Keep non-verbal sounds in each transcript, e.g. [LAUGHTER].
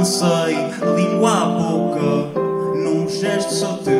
lancei, língua à boca, num gesto só teu.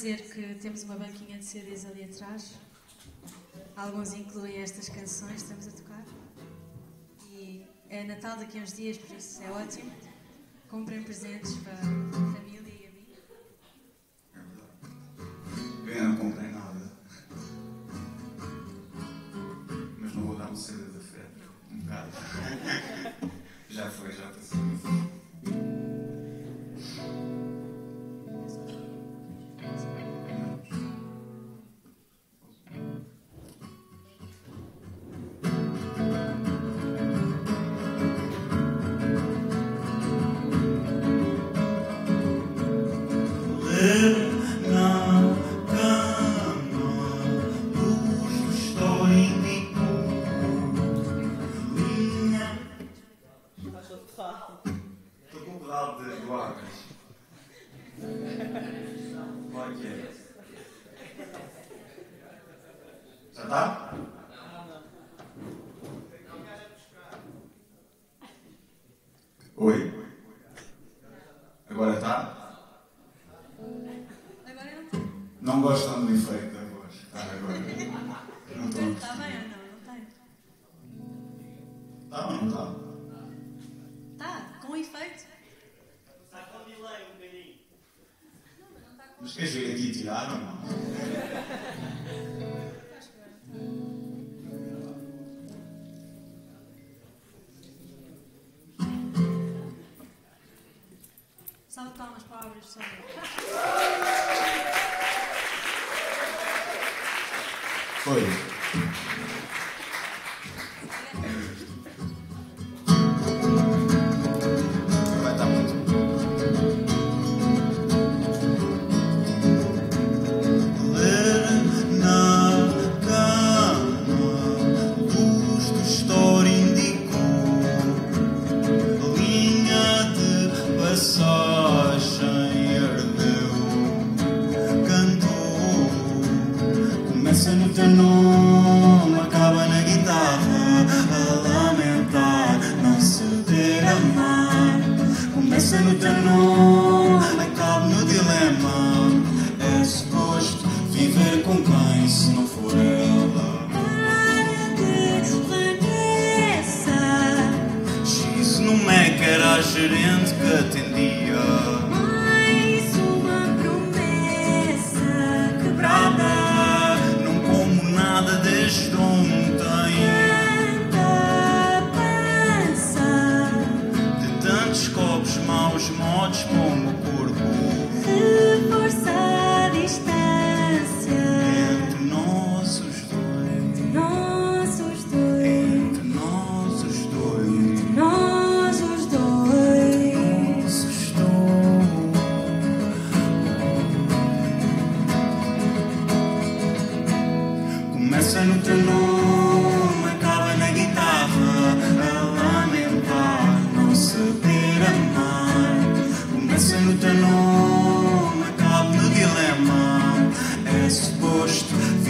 Dizer que temos uma banquinha de CDs ali atrás. Alguns incluem estas canções que estamos a tocar. E é Natal daqui a uns dias, por isso é ótimo. Comprem presentes para Yeah. [LAUGHS] não tá. Com efeito. Está com delay um bocadinho. Mas queres vir aqui tirar ou não? Salve palmas para o Senhor. Foi.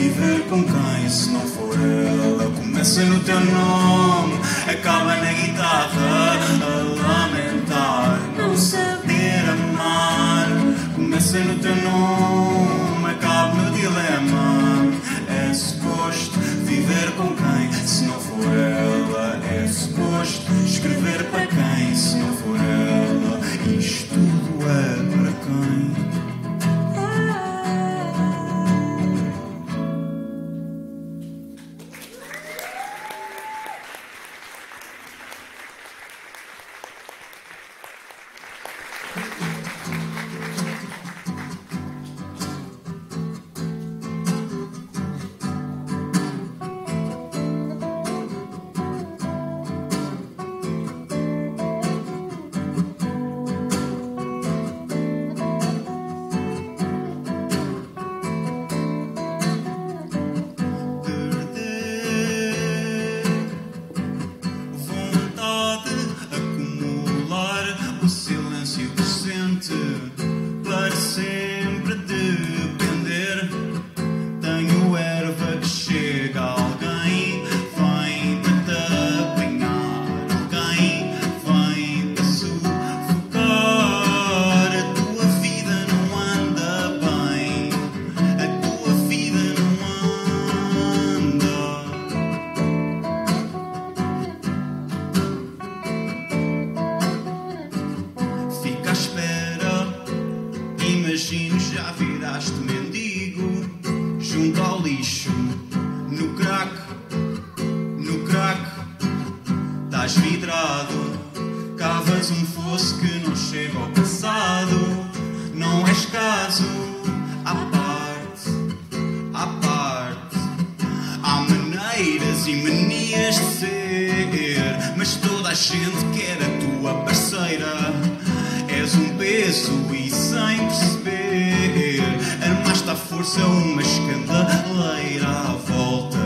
viver com quem se não for ela? Começa no teu nome, acaba na guitarra a lamentar, não saber amar. Começa no teu nome, acaba no dilema. É suposto viver com quem se não for ela? É suposto escrever para quem se não for porção, uma escandaleira à volta.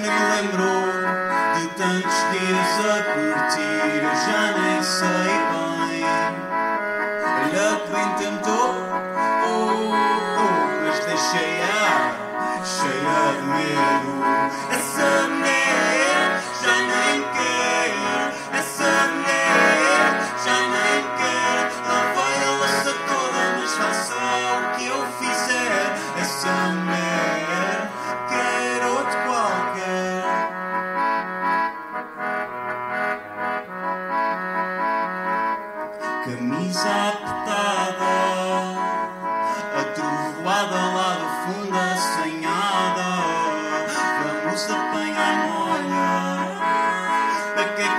Que me lembrou de tantos dias a curtir, eu já nem sei bem. Olha que bem tentou, oh, oh, mas deixei-a cheia de medo. Essa mulher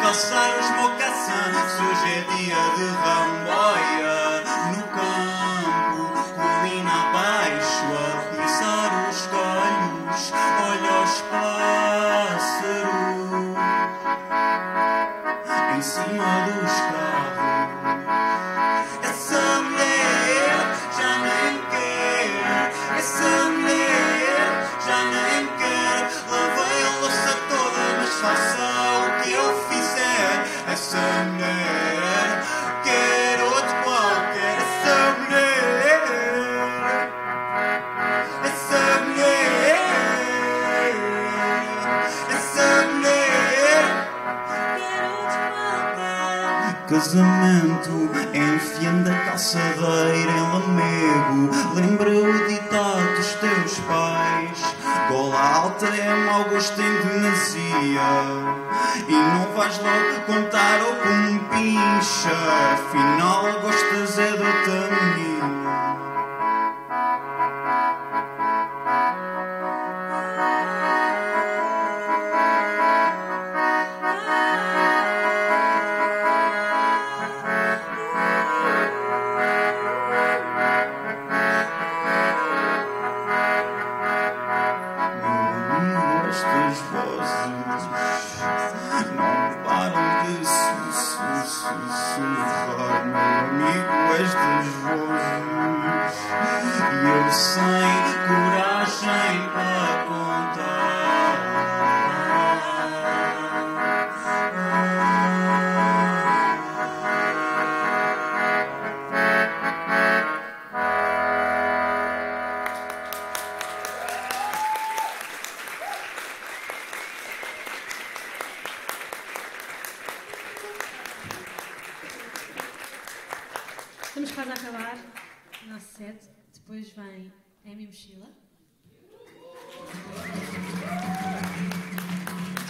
Calçar os mocaçãs? Se hoje é dia de ramboia. Casamento, enfiando a calçadeira em lamego. Lembra o ditado dos teus pais: Gola alta é mau gosto em demasia. E não vais logo contar ou como pincha. Afinal, gostas é de outra estas vozes não param de su- su- su- sussurrar, meu amigo, estas vozes. E eu sem coragem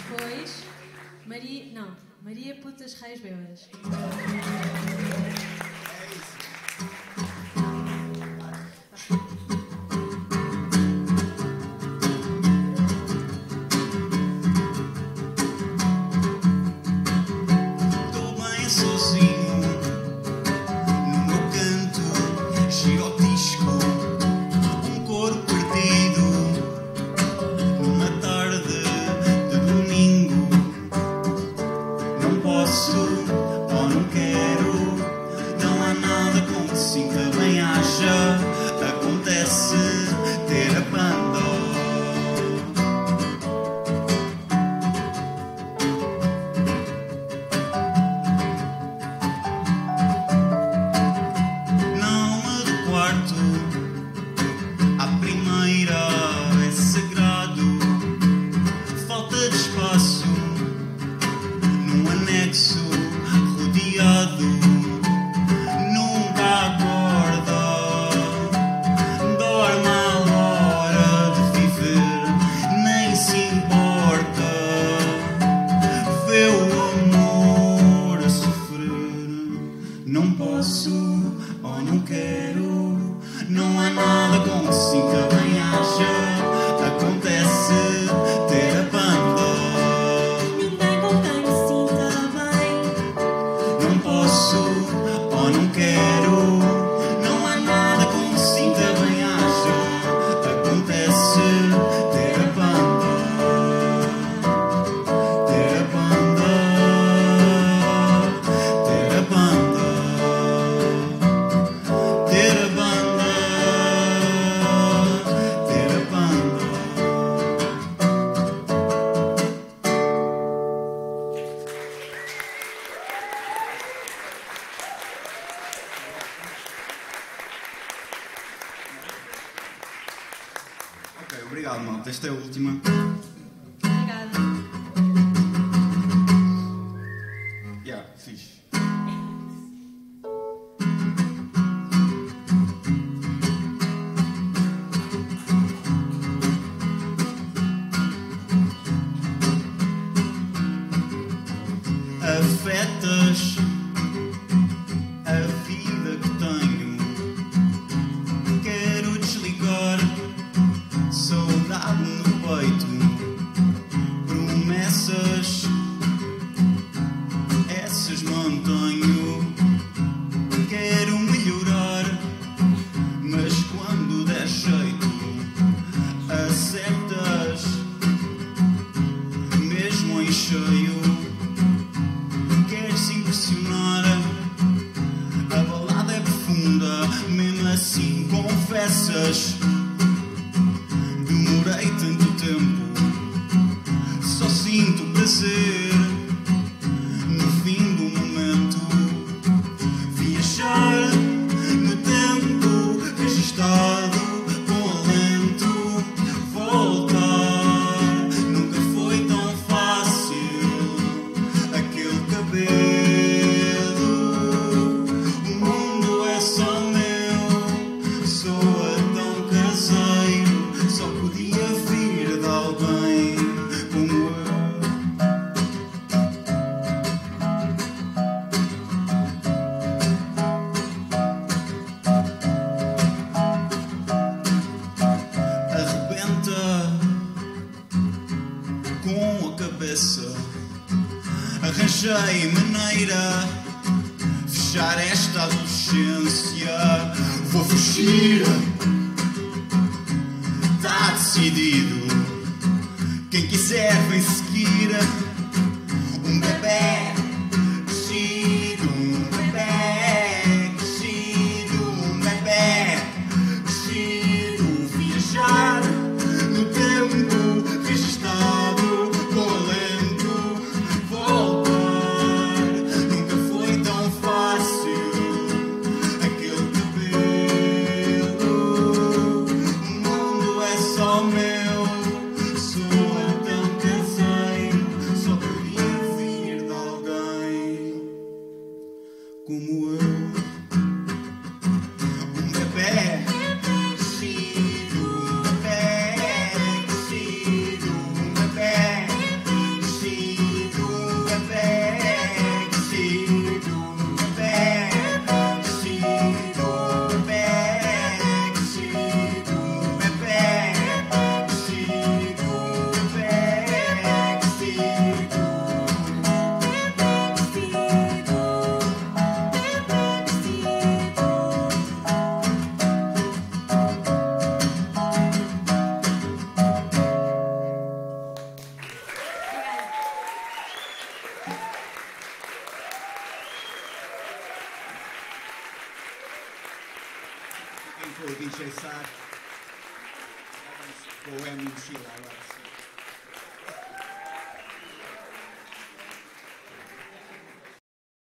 Depois Maria. Não, Maria Putas Reis Bêbadas. Nada obrigado, malta. Esta é a última. Obrigada.